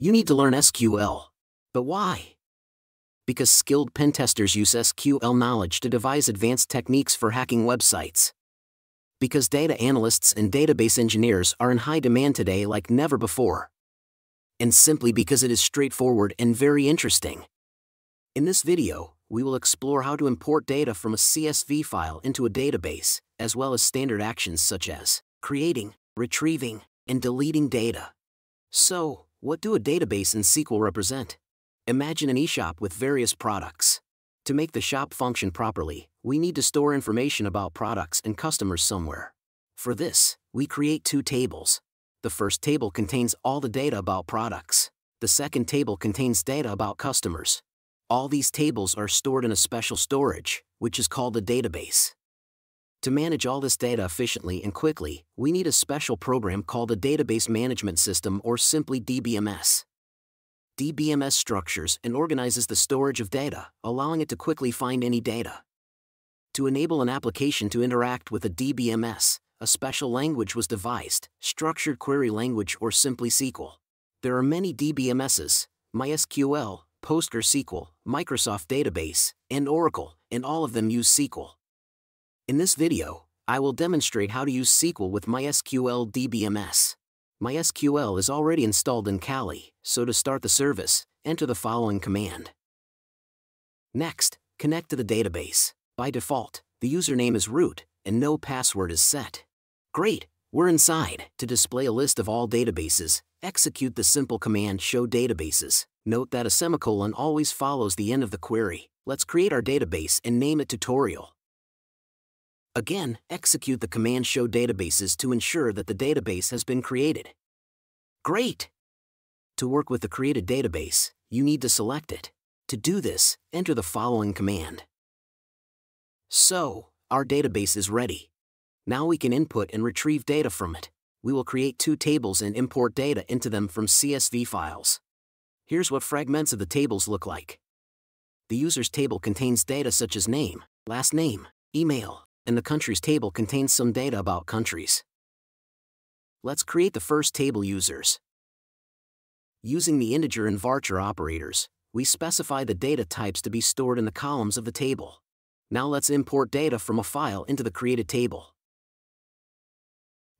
You need to learn SQL. But why? Because skilled pen testers use SQL knowledge to devise advanced techniques for hacking websites. Because data analysts and database engineers are in high demand today like never before. And simply because it is straightforward and very interesting. In this video, we will explore how to import data from a CSV file into a database, as well as standard actions such as creating, retrieving, and deleting data. So, what do a database and SQL represent? Imagine an eShop with various products. To make the shop function properly, we need to store information about products and customers somewhere. For this, we create two tables. The first table contains all the data about products. The second table contains data about customers. All these tables are stored in a special storage, which is called a database. To manage all this data efficiently and quickly, we need a special program called a Database Management System or simply DBMS. DBMS structures and organizes the storage of data, allowing it to quickly find any data. To enable an application to interact with a DBMS, a special language was devised, Structured Query Language or simply SQL. There are many DBMSs, MySQL, PostgreSQL, Microsoft Database, and Oracle, and all of them use SQL. In this video, I will demonstrate how to use SQL with MySQL DBMS. MySQL is already installed in Kali, so to start the service, enter the following command. Next, connect to the database. By default, the username is root, and no password is set. Great, we're inside. To display a list of all databases, execute the simple command show databases. Note that a semicolon always follows the end of the query. Let's create our database and name it tutorial. Again, execute the command show databases to ensure that the database has been created. Great! To work with the created database, you need to select it. To do this, enter the following command. So, our database is ready. Now we can input and retrieve data from it. We will create two tables and import data into them from CSV files. Here's what fragments of the tables look like. The user's table contains data such as name, last name, email, and the countries table contains some data about countries. Let's create the first table users. Using the integer and varchar operators, we specify the data types to be stored in the columns of the table. Now let's import data from a file into the created table.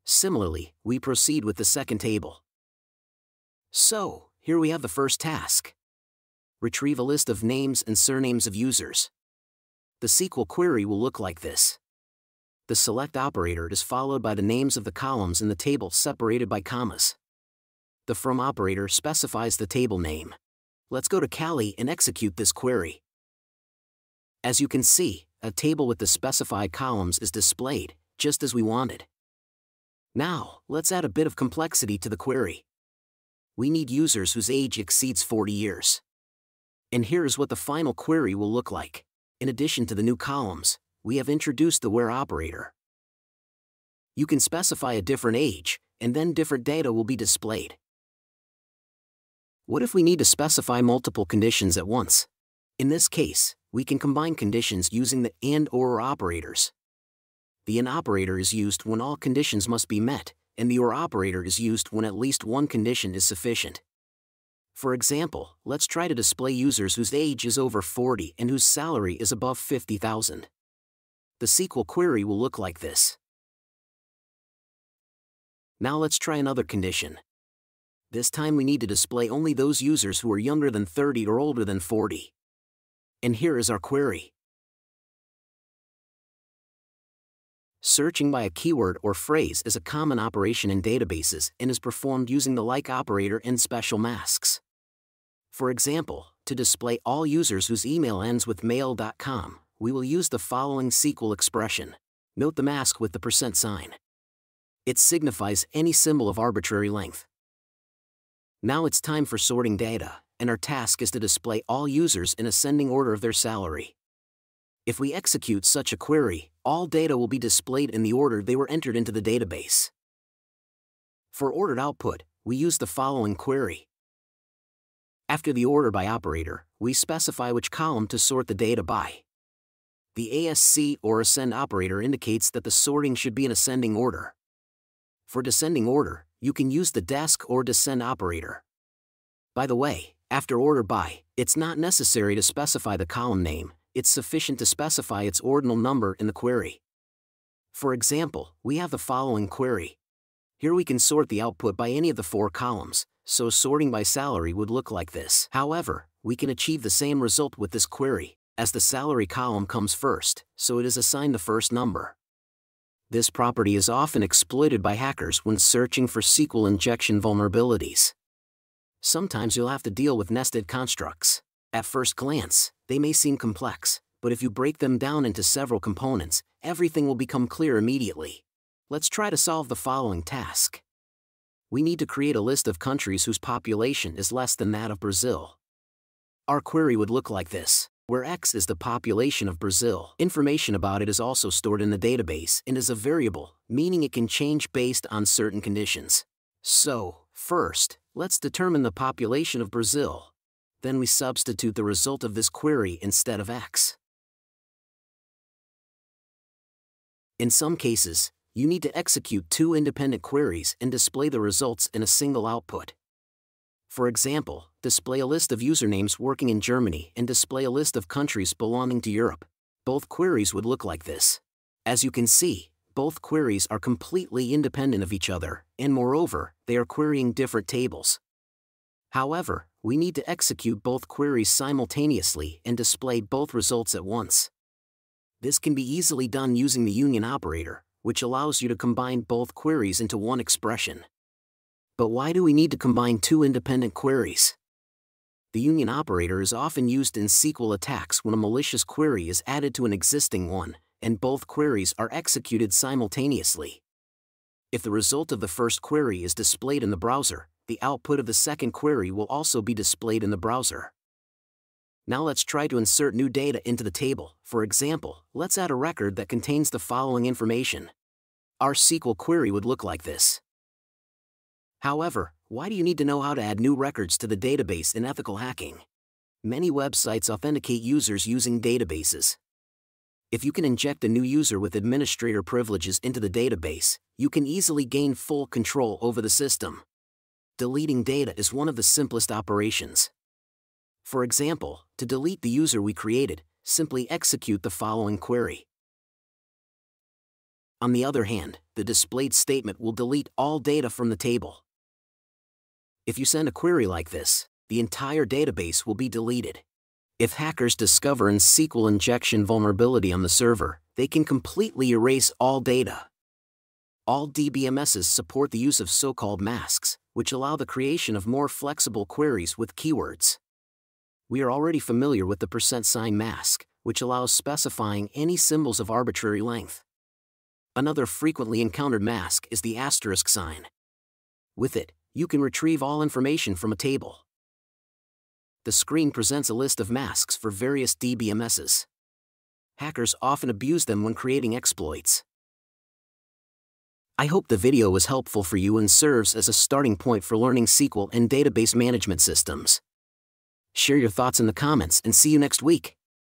Similarly, we proceed with the second table. So, here we have the first task. Retrieve a list of names and surnames of users. The SQL query will look like this the select operator is followed by the names of the columns in the table separated by commas. The from operator specifies the table name. Let's go to Kali and execute this query. As you can see, a table with the specified columns is displayed, just as we wanted. Now, let's add a bit of complexity to the query. We need users whose age exceeds 40 years. And here's what the final query will look like. In addition to the new columns, we have introduced the where operator. You can specify a different age, and then different data will be displayed. What if we need to specify multiple conditions at once? In this case, we can combine conditions using the AND OR operators. The AND operator is used when all conditions must be met, and the OR operator is used when at least one condition is sufficient. For example, let's try to display users whose age is over 40 and whose salary is above 50,000 the SQL query will look like this. Now let's try another condition. This time we need to display only those users who are younger than 30 or older than 40. And here is our query. Searching by a keyword or phrase is a common operation in databases and is performed using the like operator and special masks. For example, to display all users whose email ends with mail.com, we will use the following SQL expression. Note the mask with the percent sign. It signifies any symbol of arbitrary length. Now it's time for sorting data, and our task is to display all users in ascending order of their salary. If we execute such a query, all data will be displayed in the order they were entered into the database. For ordered output, we use the following query. After the order by operator, we specify which column to sort the data by. The ASC or ascend operator indicates that the sorting should be in ascending order. For descending order, you can use the desc or descend operator. By the way, after order by, it's not necessary to specify the column name, it's sufficient to specify its ordinal number in the query. For example, we have the following query. Here we can sort the output by any of the four columns, so sorting by salary would look like this. However, we can achieve the same result with this query, as the salary column comes first, so it is assigned the first number. This property is often exploited by hackers when searching for SQL injection vulnerabilities. Sometimes you'll have to deal with nested constructs. At first glance, they may seem complex, but if you break them down into several components, everything will become clear immediately. Let's try to solve the following task. We need to create a list of countries whose population is less than that of Brazil. Our query would look like this, where X is the population of Brazil. Information about it is also stored in the database and is a variable, meaning it can change based on certain conditions. So, first, let's determine the population of Brazil then we substitute the result of this query instead of x. In some cases, you need to execute two independent queries and display the results in a single output. For example, display a list of usernames working in Germany and display a list of countries belonging to Europe. Both queries would look like this. As you can see, both queries are completely independent of each other, and moreover, they are querying different tables. However, we need to execute both queries simultaneously and display both results at once. This can be easily done using the union operator, which allows you to combine both queries into one expression. But why do we need to combine two independent queries? The union operator is often used in SQL attacks when a malicious query is added to an existing one, and both queries are executed simultaneously. If the result of the first query is displayed in the browser, the output of the second query will also be displayed in the browser. Now let's try to insert new data into the table. For example, let's add a record that contains the following information. Our SQL query would look like this. However, why do you need to know how to add new records to the database in ethical hacking? Many websites authenticate users using databases. If you can inject a new user with administrator privileges into the database, you can easily gain full control over the system deleting data is one of the simplest operations. For example, to delete the user we created, simply execute the following query. On the other hand, the displayed statement will delete all data from the table. If you send a query like this, the entire database will be deleted. If hackers discover an SQL injection vulnerability on the server, they can completely erase all data. All DBMSs support the use of so-called masks, which allow the creation of more flexible queries with keywords. We are already familiar with the percent sign mask, which allows specifying any symbols of arbitrary length. Another frequently encountered mask is the asterisk sign. With it, you can retrieve all information from a table. The screen presents a list of masks for various DBMSs. Hackers often abuse them when creating exploits. I hope the video was helpful for you and serves as a starting point for learning SQL and database management systems. Share your thoughts in the comments and see you next week.